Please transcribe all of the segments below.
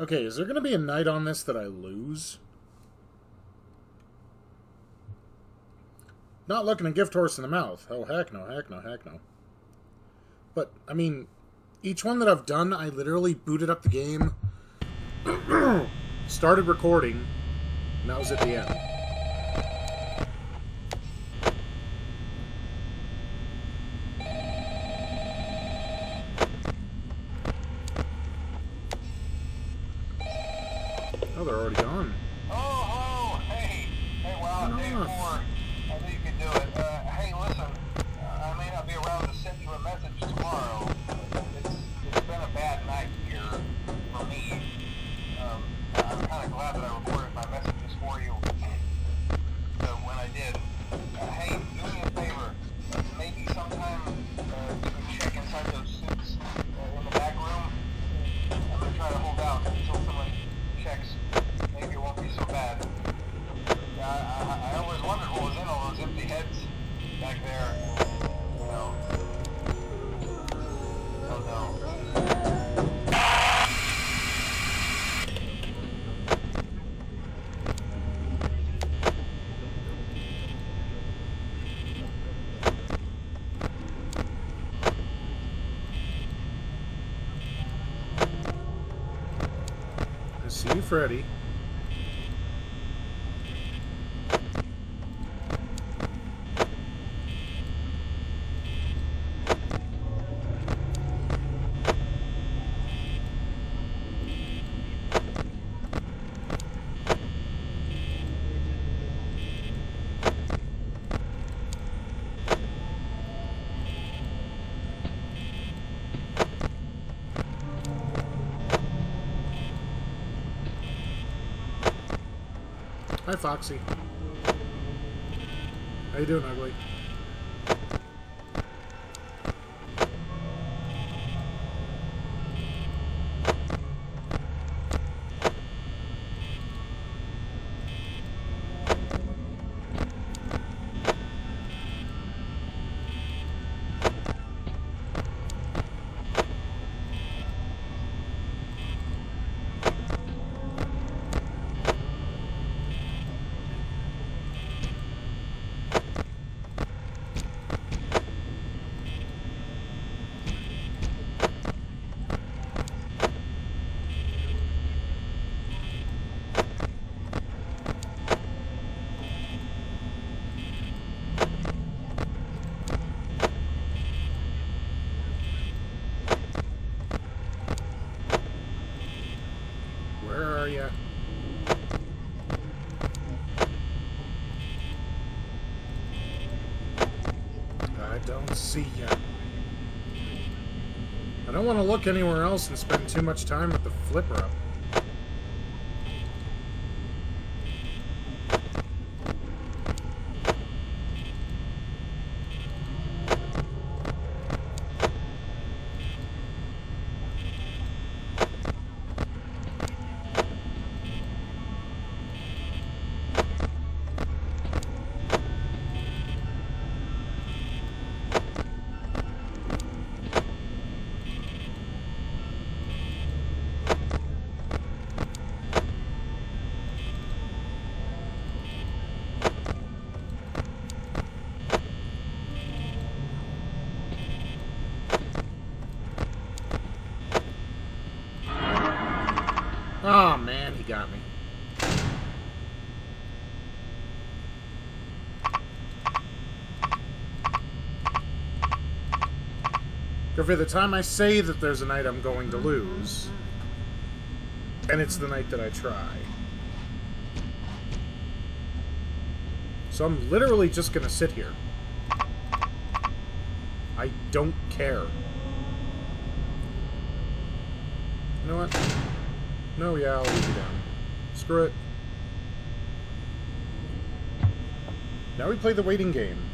Okay, is there going to be a night on this that I lose? Not looking a gift horse in the mouth. Oh, heck no, heck no, heck no. But, I mean, each one that I've done, I literally booted up the game, started recording, and that was at the end. See you, Freddy. Hi, Foxy. How you doing, ugly? Where are you? See you. I don't want to look anywhere else and spend too much time with the flipper up. Every the time I say that there's a night I'm going to lose, and it's the night that I try. So I'm literally just gonna sit here. I don't care. You know what? No, yeah, I'll leave you down. Screw it. Now we play the waiting game.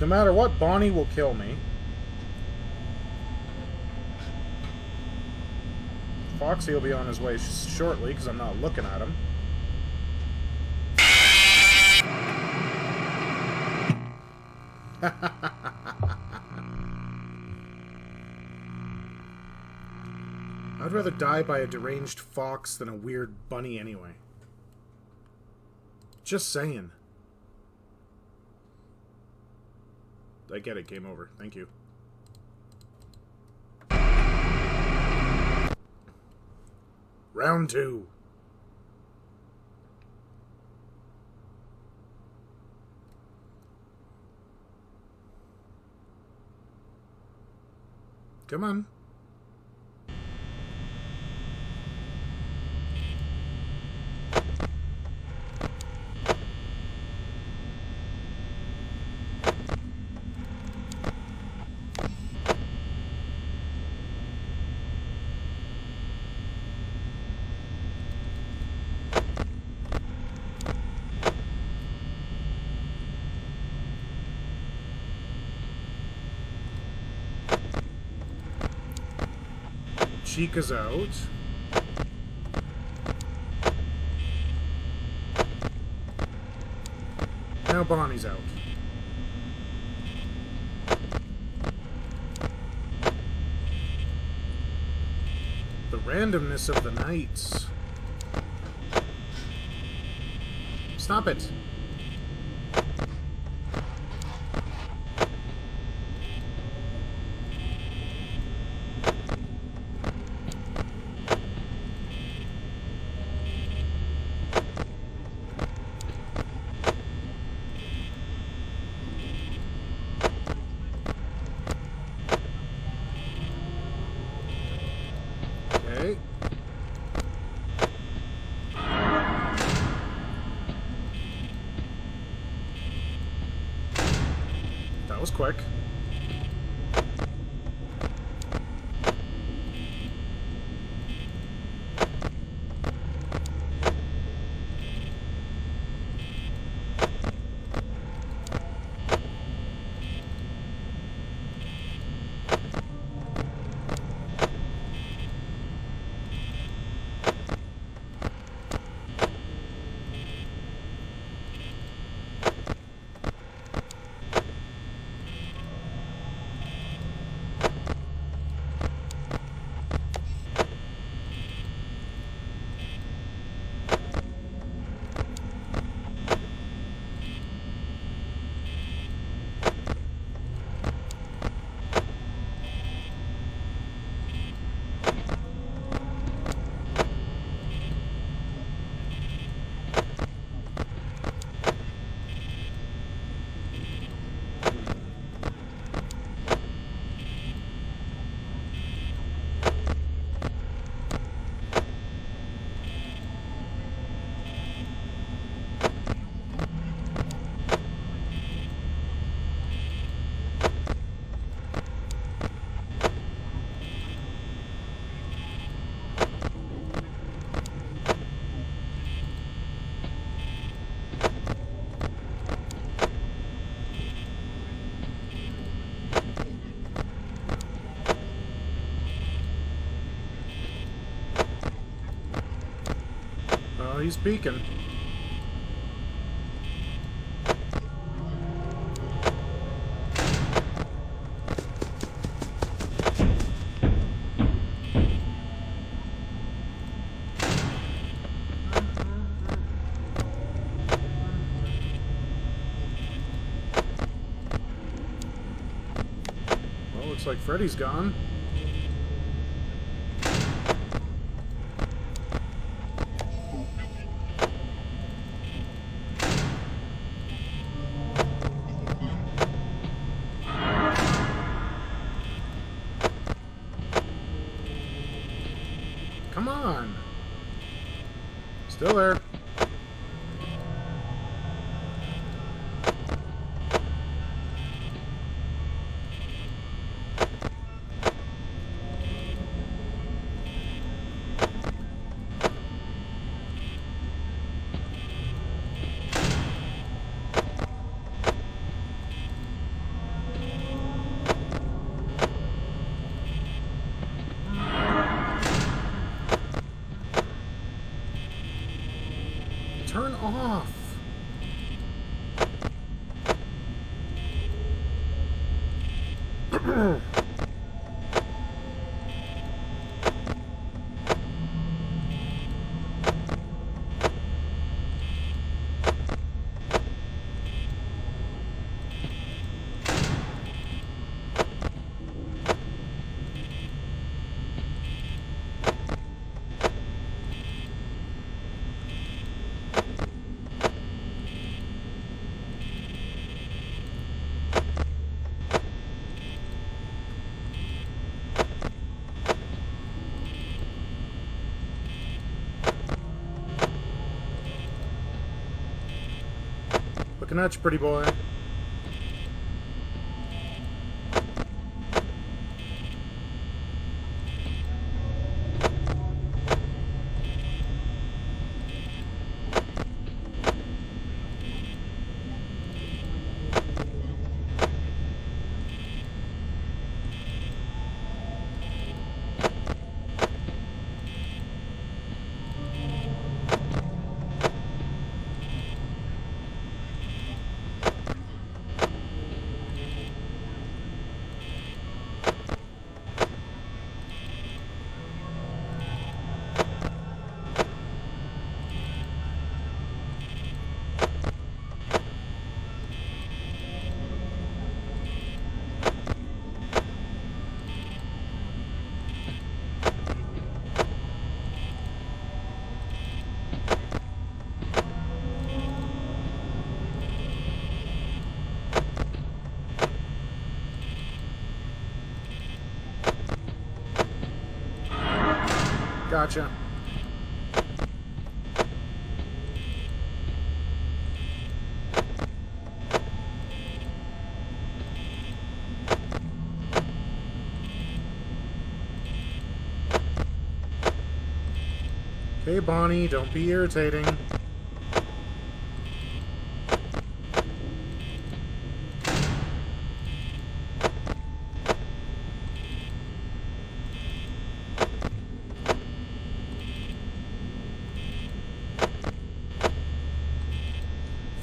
No matter what, Bonnie will kill me. Foxy will be on his way sh- shortly because I'm not looking at him. I'd rather die by a deranged fox than a weird bunny anyway. Just saying. I get it. Game over. Thank you. Round two. Come on. Chica's out. Now Bonnie's out. The randomness of the nights. Stop it. Okay. That was quick. Oh, he's peeking. Well, looks like Freddy's gone. Off. Looking at you, pretty boy. Gotcha. Okay, Bonnie, don't be irritating.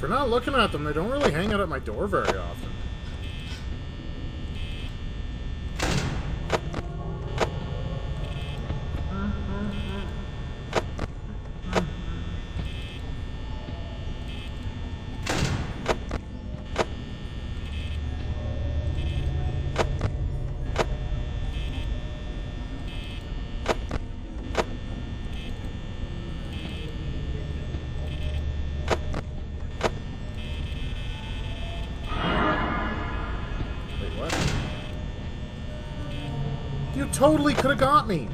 For not looking at them, they don't really hang out at my door very often. Wait, what? You totally could have got me.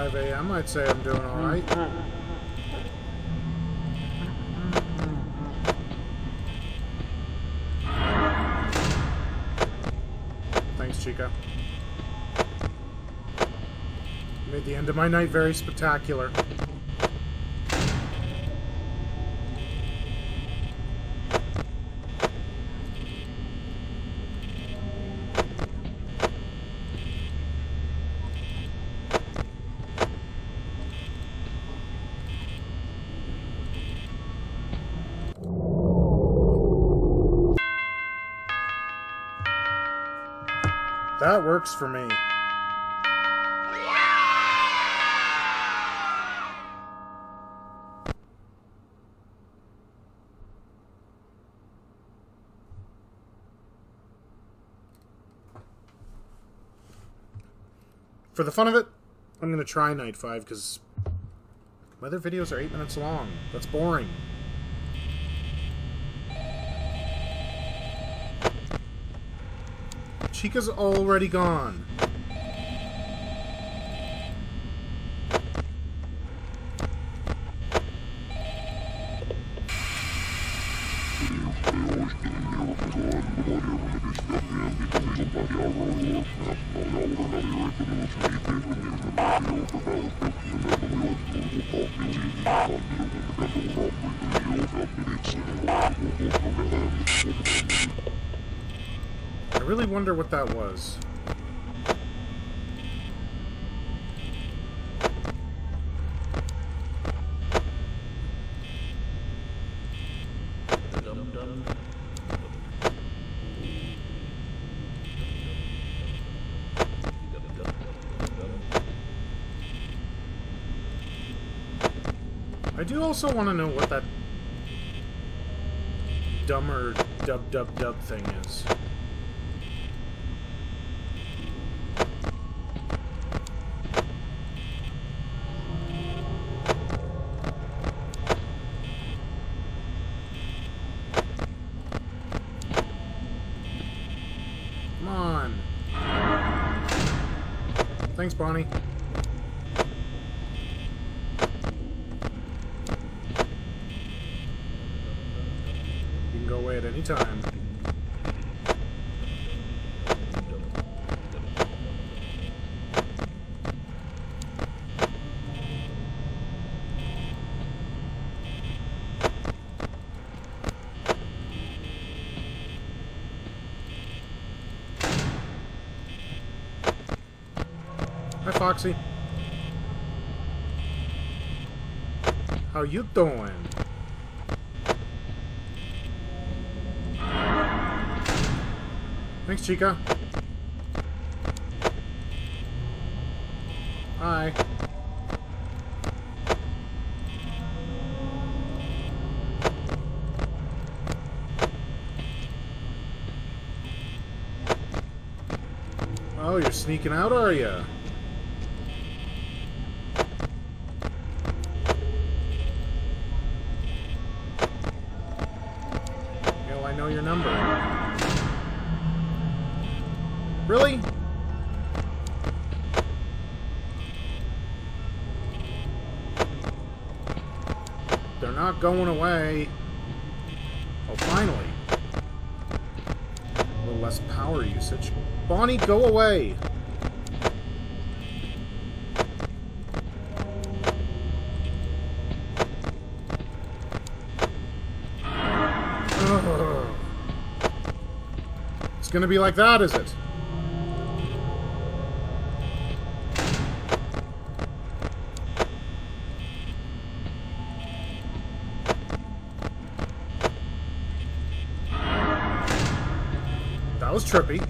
Five a.m. I'd say I'm doing all right. Thanks, Chica. Made the end of my night very spectacular. That works for me. For the fun of it, I'm going to try Night 5 because my other videos are 8 minutes long. That's boring. Chica's already gone. wonder what that was. I do also want to know what that dumber dub dub dub thing is. Bonnie. You can go away at any time. Foxy. How you doing? Thanks, Chica. Hi. Oh, you're sneaking out, are you? Going away. Oh, finally. A little less power usage. Bonnie, go away! Ugh. It's gonna be like that, is it? Trippy.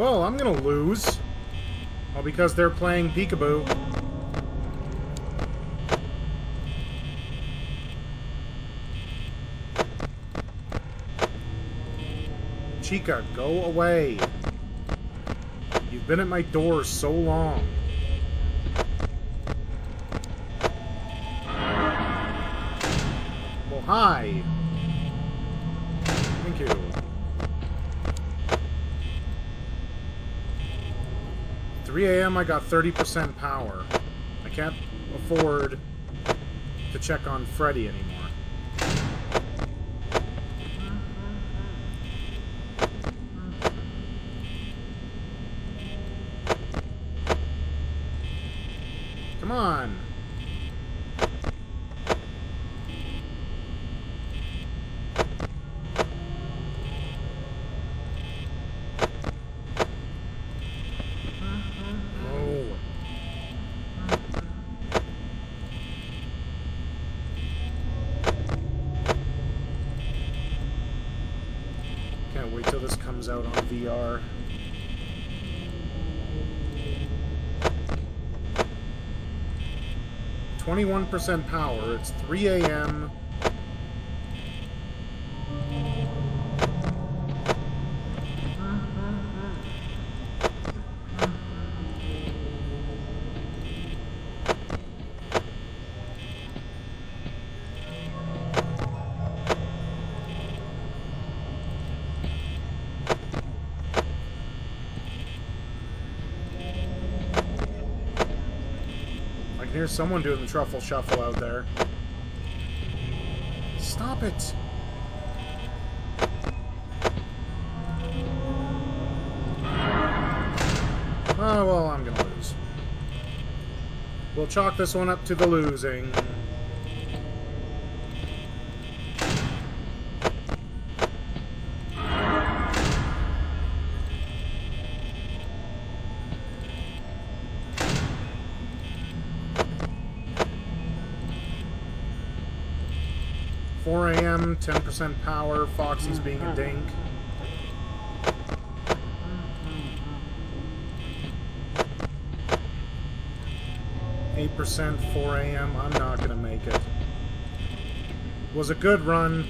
Well, I'm gonna lose. All because they're playing peekaboo. Chica, go away. You've been at my door so long. Well, hi. Thank you. Three AM I got 30% power. I can't afford to check on Freddy anymore. Come on. No. Can't wait till this comes out on VR. Twenty-one percent power. It's three a.m. Hear someone doing the truffle shuffle out there. Stop it. Oh, well, I'm gonna lose. We'll chalk this one up to the losing. Four AM, ten percent power, Foxy's being a dink. Eight percent, four AM, I'm not gonna make it. Was a good run.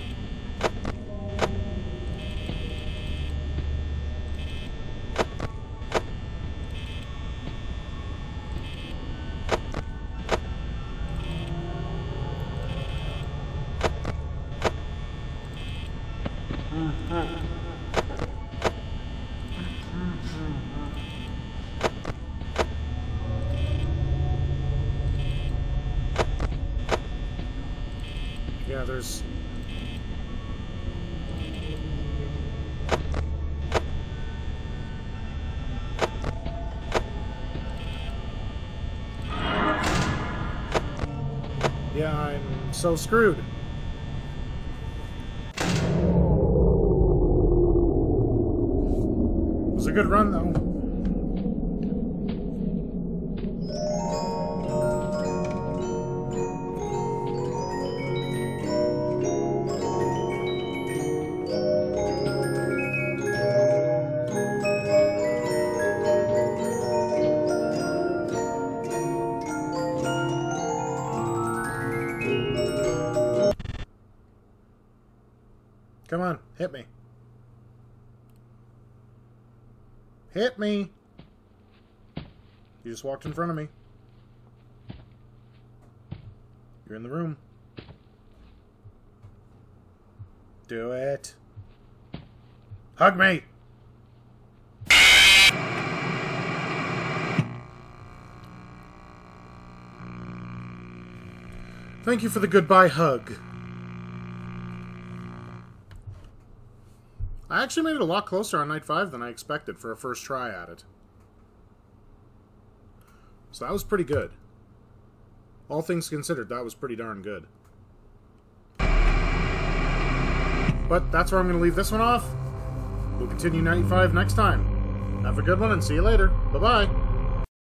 Yeah, there's Yeah, I'm so screwed. It was a good run, though. Hit me. You just walked in front of me. You're in the room. Do it. Hug me. Thank you for the goodbye hug. I actually made it a lot closer on night five than I expected for a first try at it. So that was pretty good. All things considered, that was pretty darn good. But that's where I'm going to leave this one off. We'll continue 95 next time. Have a good one and see you later. Bye-bye.